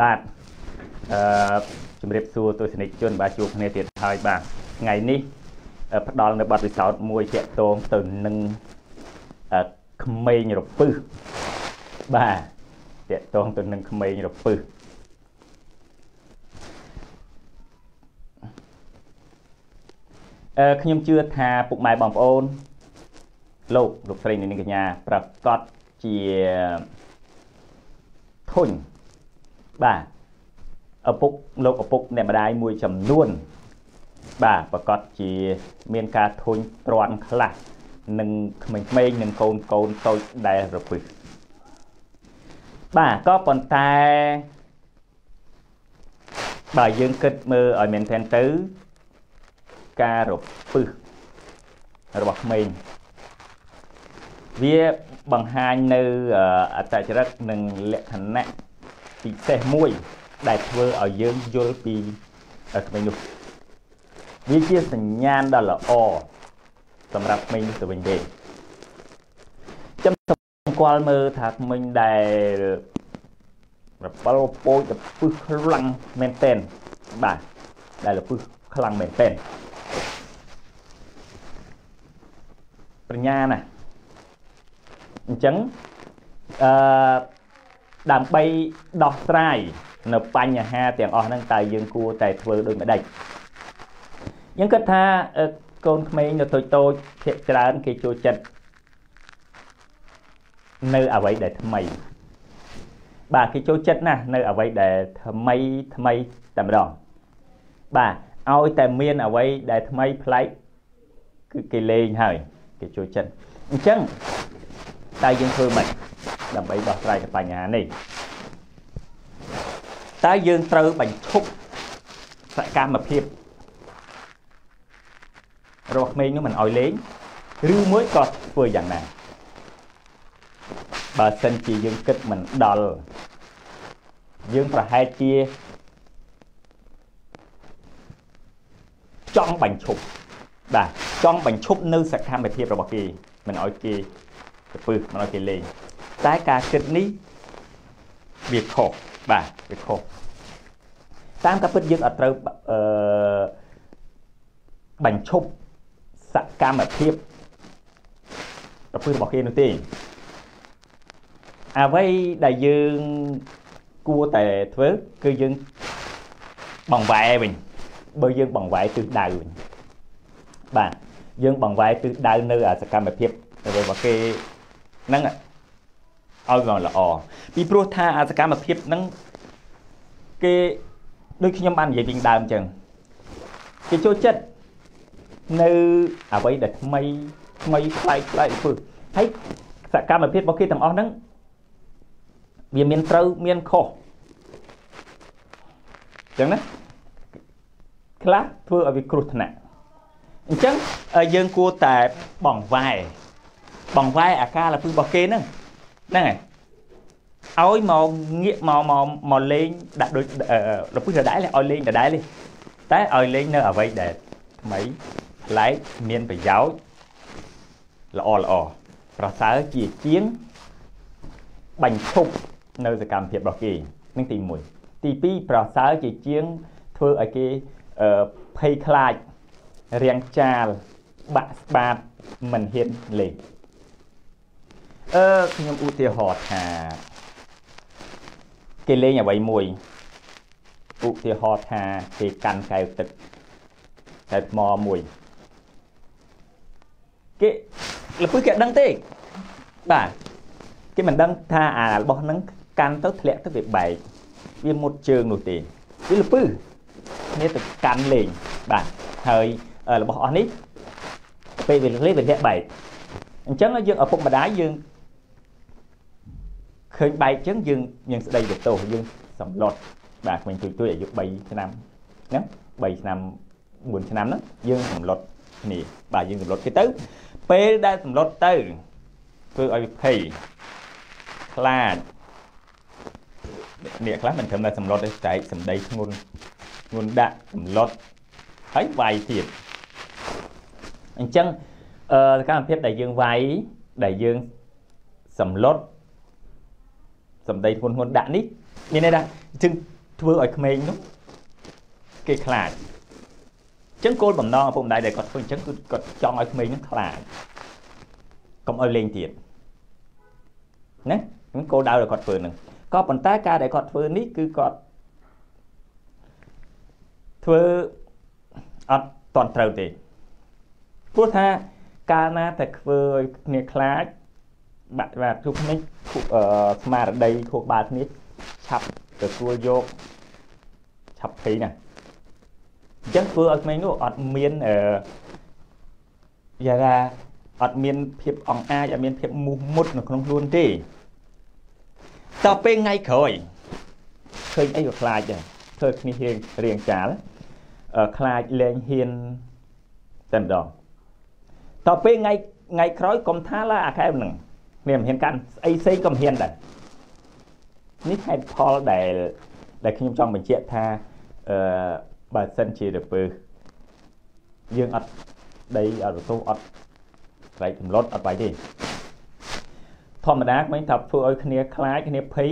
បាទអឺជំរាបសួរទស្សនិកជនបាទជួបគ្នាទៀតហើយបាទថ្ងៃនេះផ្ដល់នៅបទពិសោធន៍មួយតាក់ទងទៅនឹងក្មេងរពឹសបាទតាក់ទងទៅនឹងក្មេងរពឹសអឺខ្ញុំជឿថាពុកម៉ែបងប្អូនលោកលោកស្រីនាងកញ្ញាប្រកាសជាធុញ បាទឪពុកលោកឪពុកអ្នកម្ដាយមួយចំនួន បាទប្រកាសជាមានការធុញទ្រាន់ខ្លះនឹងក្មេងៗនិងកូនកូនតូចដែលរពឹសបាទក៏ប៉ុន្តែបើយើងគិតមើលឲ្យមែនទែនទៅការរពឹសរបស់ក្មេងវាបង្ហាញនៅអត្តចរិតនិងលក្ខណៈ ពិសេសមួយ ដែលធ្វើឲ្យយើងយល់ពីក្មេងនោះវាជាសញ្ញាណដ៏ល្អសម្រាប់ក្មេងនេះទៅវិញទេចាំសម្គាល់មើលថាក្មេងដែលរប៉លពោចទៅពឹសខ្លាំងមែនតែនបាទដែលពឹសខ្លាំងមែនតែនបញ្ញាណាអញ្ចឹងអឺ ដើម្បីដោះស្រាយនៅបញ្ហាទាំងអស់ហ្នឹងតើយើងគួរតែធ្វើដូចម្ដេចយើងគិតថាកូនក្មេងនៅតូចតូចភាគច្រើនគេចូលចិត្តនៅអ្វីដែលថ្មី បាទគេចូលចិត្តណាស់នៅអ្វីដែលថ្មីថ្មីតែម្ដងបាទឲ្យតែមានអ្វីដែលថ្មីប្លែកគឺគេលេងហើយគេចូលចិត្តអញ្ចឹងតើយើងធ្វើម៉េច ដើម្បីដោះស្រាយបញ្ហានេះតើយើងត្រូវបញ្ឈប់សកម្មភាពរបស់ក្មេងនោះមិនឲ្យលេងឬមួយក៏ធ្វើយ៉ាងណាបើសិនជាយើងគិតមិនដល់យើងប្រហែលជាចង់បញ្ឈប់បាទចង់បញ្ឈប់នៅសកម្មភាពរបស់គេមិនឲ្យគេទៅពឹសមិនឲ្យគេលេង តែការគិតនេះវាខុសបាទវាខុសតាមការពិតយើងអត់ត្រូវអឺបញ្ឈប់សកម្មភាពប្រពៃរបស់គេនោះទេអ្វីដែលយើងគួរតែធ្វើគឺយើងបង្វែរវិញបើយើងបង្វែរទិសដៅវិញបាទយើងបង្វែរទិសដៅនៅអាសកម្មភាពរបស់គេហ្នឹង ឲ្យមកល្អពីព្រោះថាអាសកម្មភាពហ្នឹងគេដូចខ្ញុំបាននិយាយពីដើមអញ្ចឹងគេចូលចិត្តនៅអ្វីដែលថ្មីថ្មីប្លែកប្លែកធ្វើហើយសកម្មភាពរបស់គេទាំងអស់ហ្នឹងវាមានត្រូវមានខុសអញ្ចឹងណាខ្លះធ្វើឲ្យវាគ្រោះថ្នាក់អញ្ចឹងយើងគួរតែបងវាយបងវាយអាការលពឹសរបស់គេហ្នឹង ហ្នឹងហើយឲ្យមកងាកមកមកមកលេងដាក់ដូចលពឹសដដែលឲ្យលេងដដែលទេតែឲ្យលេងនៅអ្វីដែលថ្មីប្លែកមានប្រយោជន៍ល្អល្អប្រសើរជាជាងបញ្ឈប់នៅសកម្មភាពរបស់គេនឹងទី1ទី2ប្រសើរជាជាងធ្វើឲ្យគេភ័យខ្លាចរាំងចាលបាក់ស្បាតមិនហ៊ានលេង អឺខ្ញុំឧទាហរណ៍ថាគេលេងអ្វីមួយឧទាហរណ៍ថាគេកាន់កែវទឹកកែវថ្មមួយគេលពឹសគេដឹងទេបាទគេមិនដឹងថាអារបស់ហ្នឹងកាន់ទៅធ្លាក់ទៅវាបែកវាមុតជើងនោះទេវាលពឹសគ្នាទៅកាន់លេងបាទហើយរបស់អស់នេះពេលវាលេងវាធ្លាក់បែកអញ្ចឹងយើងឪពុកម្ដាយយើង ឃើញបែកអញ្ចឹងយើងយើងស្ដីទៅទោសយើងសម្លុតបាទក្មេងទួយទួយអាយុ3ឆ្នាំហ្នឹង3ឆ្នាំ4ឆ្នាំហ្នឹងយើងសម្លុតគ្នាបាទយើងសម្លុតគេទៅ ពេលដែលសម្លុតទៅធ្វើឲ្យភ័យខ្លាចអ្នកខ្លះមិនត្រឹមតែសម្លុតទេចែកសម្ដីធ្ងន់ធ្ងន់ដាក់សម្លុតហើយវាយទៀតអញ្ចឹងអឺសកម្មភាពដែលយើងវាយដែលយើងសម្លុត សម្ដីធ្ងន់ធ្ងន់ដាក់នេះមានន័យថាជឹងធ្វើឲ្យក្មេងនោះគេខ្លាចអញ្ចឹងគោលបំណងឪពុកម្ដាយដែលគាត់ធ្វើអញ្ចឹងគឺគាត់ចង់ឲ្យក្មេងនោះខ្លាចកុំឲ្យលេងទៀតណាហ្នឹងគោលដៅដែលគាត់ធ្វើហ្នឹងក៏ប៉ុន្តែការដែលគាត់ធ្វើនេះគឺគាត់ធ្វើអត់តន់ត្រូវទេព្រោះថាកាលណាតែធ្វើឲ្យគ្នាខ្លាចបាក់បាទជួបនេះ ស្មារតីខួរក្បាលគ្នាឆាប់ទទួលយកឆាប់ភ័យណាអញ្ចឹងធ្វើឲ្យក្មេងនោះអត់មានអឺយ៉ាងថាអត់មានភាពអង្អាចអត់មានភាពមូសមុតនៅក្នុងខ្លួនទេតទៅពេលថ្ងៃក្រោយឃើញអីក៏ខ្លាចដែរធ្វើគ្នារៀងរៀងចាលខ្លាចលែងហ៊ានតែម្ដងតទៅពេលថ្ងៃថ្ងៃក្រោយកុំថាឡើយអាខែហ្នឹង មានមិនហ៊ានកាន់ស្អីផ្សេងក៏មិនហ៊ានដែរនេះហេតុផលដែលដែលខ្ញុំចង់បញ្ជាក់ថាអឺបើសិនជាទៅពើយើងអត់ដីអត់បន្ទោសអត់ស្រែកចម្លត់អត់បាយទេធម្មតាក្មេងថាធ្វើឲ្យគ្នាខ្លាចគ្នាភ័យ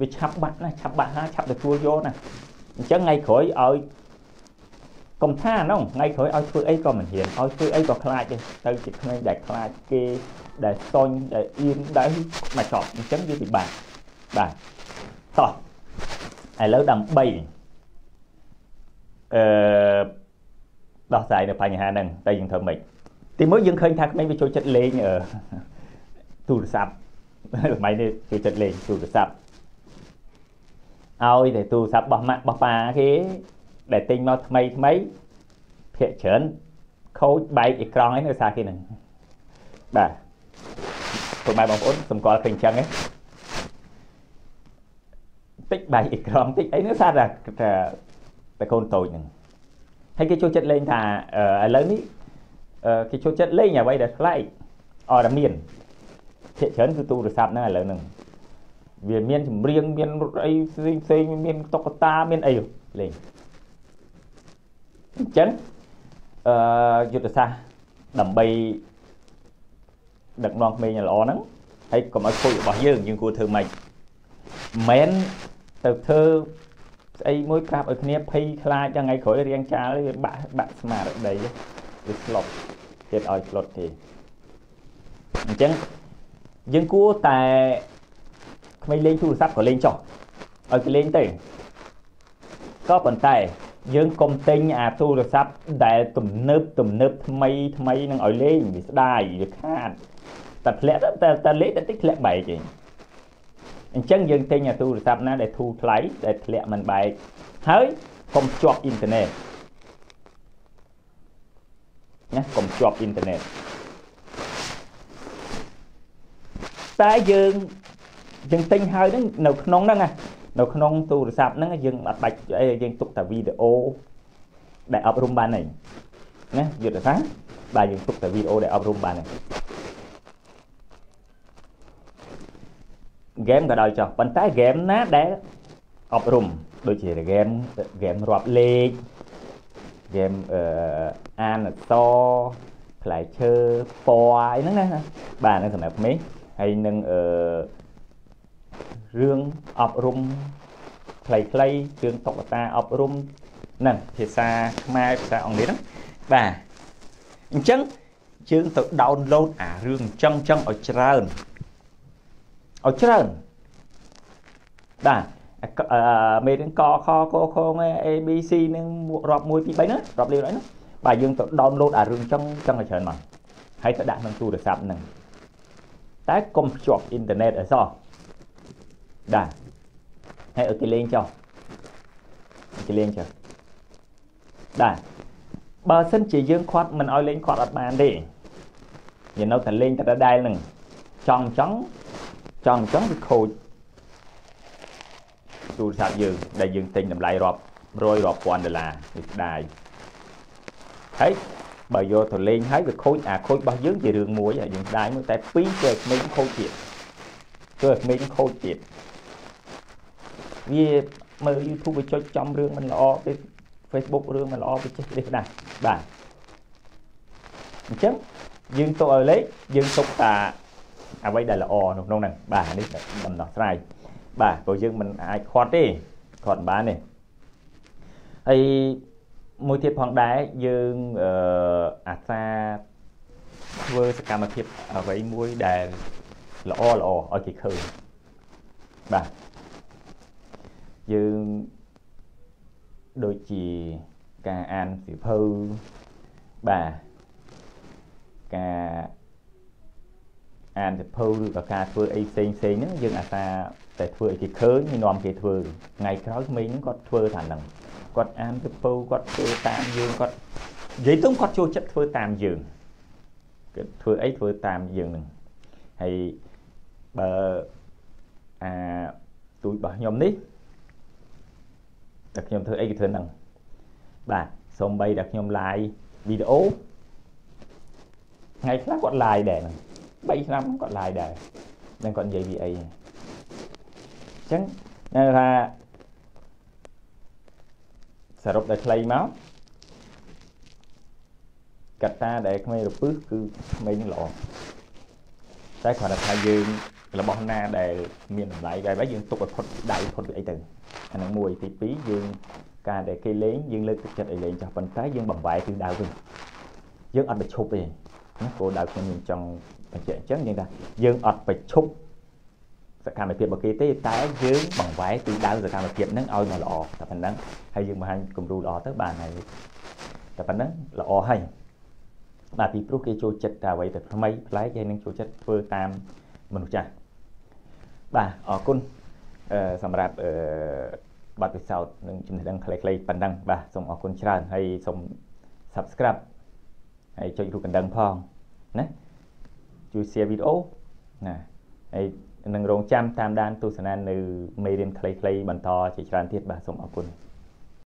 វាឆាប់បាត់ណាឆាប់បាត់ហើយឆាប់ទទួលយកណាអញ្ចឹងថ្ងៃក្រោយឲ្យ កុំថាហ្នឹងថ្ងៃក្រោយឲ្យធ្វើអីក៏មិនហ៊ានឲ្យធ្វើអីក៏ខ្លាចដែរទៅជាក្មេងដែលខ្លាចគេដែលសុញដែលអៀនដែលមកចប់អញ្ចឹងវាពិបាកបាទតោះឥឡូវដើម្បីអឺដោះស្រាយនៅបញ្ហាហ្នឹងតែយើងធ្វើម៉េចទីមួយយើងឃើញថាក្មេងវាចូលចិត្តលេងទូរស័ព្ទសម័យនេះចូលចិត្តលេងទូរស័ព្ទឲ្យតែទូរស័ព្ទរបស់ម៉ាក់របស់ប៉ាគេ ដែលទិញមកថ្មីថ្មីភាកច្រើនខូចបែកអេក្រង់ឯនៅសារគេហ្នឹងបាទពុកម៉ែបងប្អូនសម្គាល់ឃើញចឹងហ៎តិចបែកអេក្រង់តិចអីនោះសារតែតែកូនតូចហ្នឹងហើយគេចូលចិត្តលេងថាឥឡូវនេះគេចូលចិត្តលេងអ្វីដែលប្លែកអរមានភាគច្រើនគឺទូរស័ព្ទហ្នឹងឥឡូវហ្នឹងវាមានចម្រៀងមានអីផ្សេងផ្សេងមានតុក្កតាមានអីលេង អញ្ចឹងអឺយុទ្ធសាស្ត្រដើម្បីដឹកនាំក្មេងល្អហ្នឹងហើយកុំឲ្យខូចរបស់យើងយើងគួរធ្វើម៉េចមិនទៅធ្វើស្អីមួយប្រាប់ឲ្យគ្នាភ័យខ្លាចយ៉ាងថ្ងៃក្រោយរៀងចាលវាបាក់បាក់ស្មារតីវាស្លុតទៀតឲ្យស្លុតទេអញ្ចឹងយើងគួរតែក្មេងលេងទូរស័ព្ទក៏លេងចោះឲ្យគេលេងទៅក៏ប៉ុន្តែ យើងកុំទិញអាទូរស័ព្ទដែលទំនើបទំនើបថ្មីថ្មីនឹងឲ្យលេងវាស្ដាយវាខាតតែធ្លាក់តែតែលេងតែតិចធ្លាក់បែកឯងអញ្ចឹងយើងទិញអាទូរស័ព្ទណាដែលធូរថ្លៃដែលធ្លាក់មិនបែកហើយកុំជាប់អ៊ីនធឺណិតណាកុំជាប់អ៊ីនធឺណិតតែយើង យើងទិញហើយហ្នឹងនៅក្នុងហ្នឹងណានៅក្នុងទូរស័ព្ទហ្នឹងយើងអត់បាច់អីយើងទុកតែវីដេអូដែលអប់រំបានហើយណាយល់ទេថាបាទយើងទុកតែវីដេអូដែលអប់រំបានហើយហ្គេមក៏ដោយចុះប៉ុន្តែហ្គេមណាដែលអប់រំដូចជាហ្គេមហ្គេមរាប់លេខហ្គេមអឺអានអក្សរផ្លែឈើពណ៌អីហ្នឹងណាបាទហ្នឹងសម្រាប់ក្មេងហើយនឹងអឺ រឿងអប់រំខ្លីៗរឿងតុក្កតាអប់រំហ្នឹងភាសាខ្មែរភាសាអង់គ្លេសហ្នឹងបាទអញ្ចឹងយើងទៅ download អារឿងអញ្ចឹងអញ្ចឹងឲ្យច្រើនឲ្យច្រើនបាទមេរៀនកខកខង ABC នឹងរាប់1 2 3ណារាប់លេខហ្នឹងបាទយើងទៅ download អារឿងអញ្ចឹងអញ្ចឹងឲ្យច្រើនមកហើយទៅដាក់ក្នុងទូរស័ព្ទហ្នឹងតែកុំភ្ជាប់អ៊ីនធឺណិតអីសោះ ដែរហើយឲ្យគេលេងចុះគេលេងចុះដែរបើសិនជាយើងខាត់មិនឲ្យលេងខាត់អត់បានទេយើងនៅតែលេងតែដដែលនឹងចង់ចង់ចង់ចង់វាខូចទូរស័ព្ទយើងដែលយើងទិញតម្លៃរាប់រយរាប់ពាន់ដុល្លារវាស្ដាយហើយបើយកទៅលេងហើយវាខូចអាខូចរបស់យើងជារឿងមួយយើងស្ដាយមួយតែពីរគឺក្មេងខូចទៀតគឺក្មេងខូចទៀត វាមើល YouTube វាចុចចំរឿងមិនល្អទៅ Facebook រឿងមិនល្អវាចេះទេដែរបាទអញ្ចឹងយើងទុកឲ្យលេខយើងទុកតាអ្វីដែលល្អនៅក្នុងហ្នឹងបាទនេះដំណោះស្រាយបាទព្រោះយើងមិនអាចខាត់ទេខាត់បានទេហើយមួយទៀតផងដែរយើងអឺអាសាធ្វើសកម្មភាពអ្វីមួយដែលល្អល្អឲ្យគេឃើញបាទ យើងដូចជាការអានសៀវភៅបាទការអានសៀវភៅឬក៏ការធ្វើអីផ្សេងផ្សេងហ្នឹងយើងអាសាតែធ្វើឲ្យគេឃើញហើយនាំគេធ្វើថ្ងៃក្រោយក្មេងហ្នឹងគាត់ធ្វើថាហ្នឹងគាត់អានសៀវភៅគាត់ធ្វើតាមយើងគាត់និយាយទៅគាត់ចូលចិត្តធ្វើតាមយើងគាត់ធ្វើអីធ្វើតាមយើងហ្នឹងហើយបើអាទូចរបស់ខ្ញុំនេះ តែខ្ញុំធ្វើអីគេធ្វើហ្នឹងបាទសូម្បីតែខ្ញុំ live វីដេអូថ្ងៃខ្លះគាត់ live ដែរហ្នឹង3ឆ្នាំគាត់ live ដែរនឹងគាត់និយាយពីអីអញ្ចឹងថាសរុបដល់ខ្លីមកកត្តាដែលក្មេងរពឹសគឺក្មេងល្អតែគ្រាន់តែថាយើងរបស់ណាដែលមានតម្លៃបែបហ្នឹងយើងទុកឲ្យផុតដៃផុតពីអីទៅ អានឹងមួយទី2យើងការដែលគេលេងយើងលើកទឹកចិត្តឲ្យលេងចាស់ប៉ុន្តែយើងបំបែគឺដៅវិញយើងអត់បញ្ឈប់ទេណាគោលដៅខ្ញុំខ្ញុំចង់បញ្ជាក់អញ្ចឹងយើងថាយើងអត់បញ្ឈប់សកម្មភាពរបស់គេទេតែយើងបង្វែរទិដៅសកម្មភាពហ្នឹងឲ្យមកល្អតែប៉ុណ្្នឹងហើយយើងបង្ហាញគំរូល្អទៅបានហើយតែប៉ុណ្្នឹងល្អហើយបាទពីព្រោះគេចូលចិត្តតែអ្វីទៅថ្មីប្លែកហើយនឹងចូលចិត្តធ្វើតាមមនុស្សចាស់បាទអរគុណ សម្រាប់បទពិសោធន៍និងចំណេះដឹងខ្លីៗប៉ុណ្ណឹងបាទសូមអរគុណច្រើនហើយសូម Subscribe ហើយចុចរូបកណ្ដឹងផងណាជួយ share វីដេអូណាហើយនឹងរងចាំតាមដានទស្សនានៅមេរៀនខ្លីៗបន្តជាច្រើនទៀតបាទសូមអរគុណ